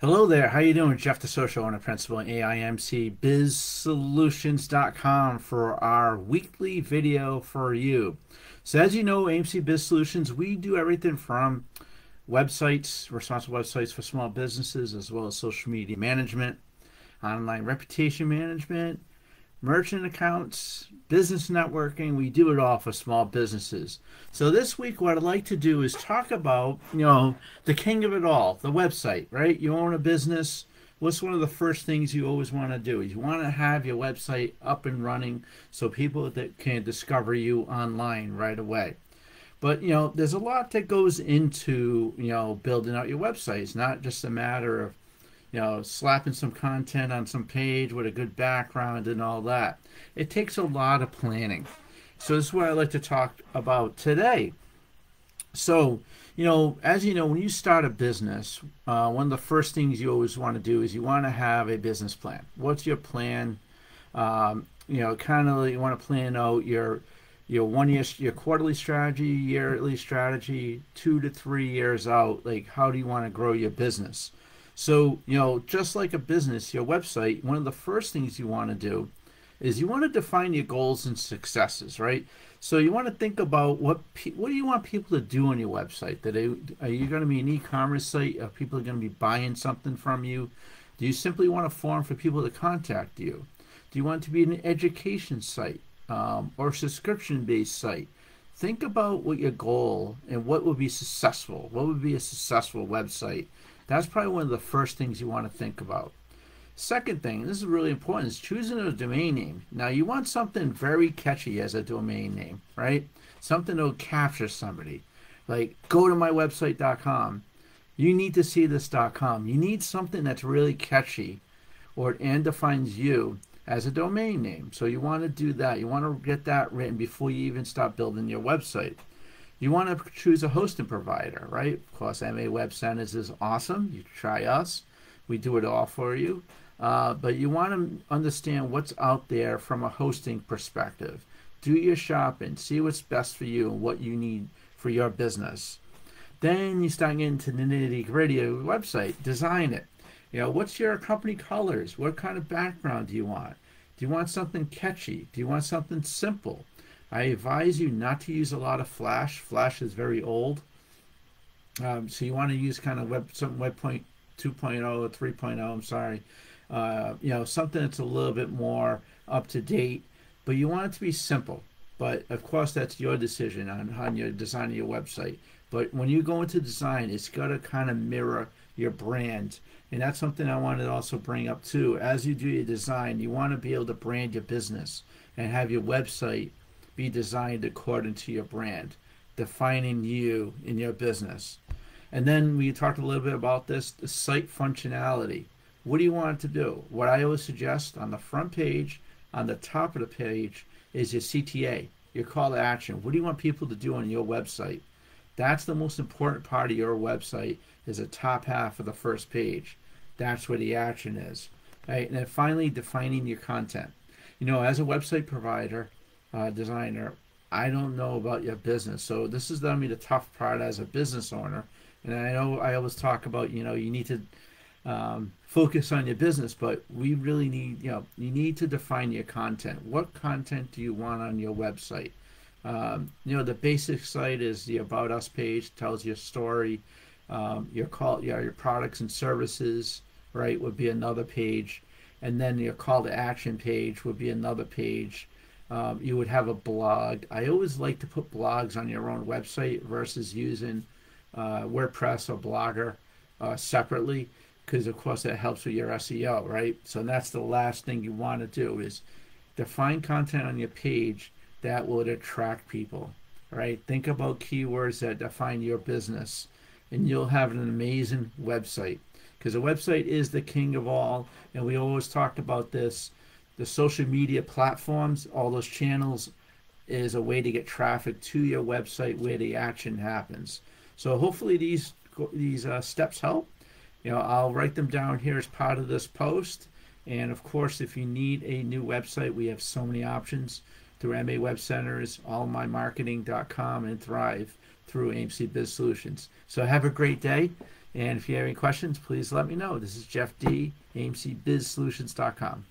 Hello there. How you doing? Jeff the Social Owner Principal at AIMC BizSolutions.com for our weekly video for you. So as you know, AIMC Biz Solutions, we do everything from websites, responsive websites for small businesses, as well as social media management, online reputation management, merchant accounts, business networking. We do it all for small businesses. So this week, what I'd like to do is talk about, you know, the king of it all, the website, right? You own a business. What's one of the first things you always want to do? You want to have your website up and running so people that can discover you online right away. But you know, there's a lot that goes into you know building out your website. It's not just a matter of you know, slapping some content on some page with a good background and all that. It takes a lot of planning. So this is what I like to talk about today. So, you know, as you know, when you start a business, uh, one of the first things you always want to do is you want to have a business plan. What's your plan? Um, you know, kind of you want to plan out your your one year, your quarterly strategy, yearly strategy, two to three years out. Like, how do you want to grow your business? So, you know, just like a business, your website, one of the first things you want to do is you want to define your goals and successes, right? So you want to think about what what do you want people to do on your website? That are you going to be an e-commerce site? Are people going to be buying something from you? Do you simply want a form for people to contact you? Do you want to be an education site um, or subscription-based site? Think about what your goal and what would be successful. What would be a successful website? That's probably one of the first things you want to think about. Second thing, this is really important, is choosing a domain name. Now, you want something very catchy as a domain name, right? Something that will capture somebody. Like, go to my website.com. You need to see this.com. You need something that's really catchy or and defines you as a domain name. So you want to do that. You want to get that written before you even start building your website. You want to choose a hosting provider, right? Of course, MA Web Centers is awesome. You try us. We do it all for you. Uh, but you want to understand what's out there from a hosting perspective. Do your shopping, see what's best for you and what you need for your business. Then you start getting to the nitty gritty of your website. Design it. You know, what's your company colors? What kind of background do you want? Do you want something catchy? Do you want something simple? I advise you not to use a lot of Flash. Flash is very old. Um, so you want to use kind of web some web point 2.0 or 3.0. I'm sorry. Uh, you know something that's a little bit more up to date, but you want it to be simple. But of course, that's your decision on how you're designing your website. But when you go into design, it's got to kind of mirror your brand. And that's something I wanted to also bring up too. As you do your design, you want to be able to brand your business and have your website be designed according to your brand, defining you in your business. And then we talked a little bit about this the site functionality. What do you want it to do? What I always suggest on the front page, on the top of the page, is your CTA, your call to action. What do you want people to do on your website? That's the most important part of your website is the top half of the first page. That's where the action is. Right? And then finally defining your content. You know, as a website provider, uh, designer, I don't know about your business. So this is gonna be the tough part as a business owner. And I know I always talk about, you know, you need to um, focus on your business, but we really need, you know, you need to define your content. What content do you want on your website? Um, you know, the basic site is the About Us page, tells your story, um, your call, yeah, your products and services, right, would be another page. And then your call to action page would be another page um, you would have a blog. I always like to put blogs on your own website versus using uh, WordPress or Blogger uh, separately, because of course that helps with your SEO, right? So that's the last thing you want to do is define content on your page that will attract people, right? Think about keywords that define your business, and you'll have an amazing website. Because a website is the king of all, and we always talked about this the social media platforms, all those channels is a way to get traffic to your website where the action happens. So hopefully these these uh, steps help. You know, I'll write them down here as part of this post. And of course, if you need a new website, we have so many options through MA Web Centers, allmymarketing.com, and Thrive through AIMC Biz Solutions. So have a great day And if you have any questions, please let me know. This is Jeff D, AIMCBizSolutions.com.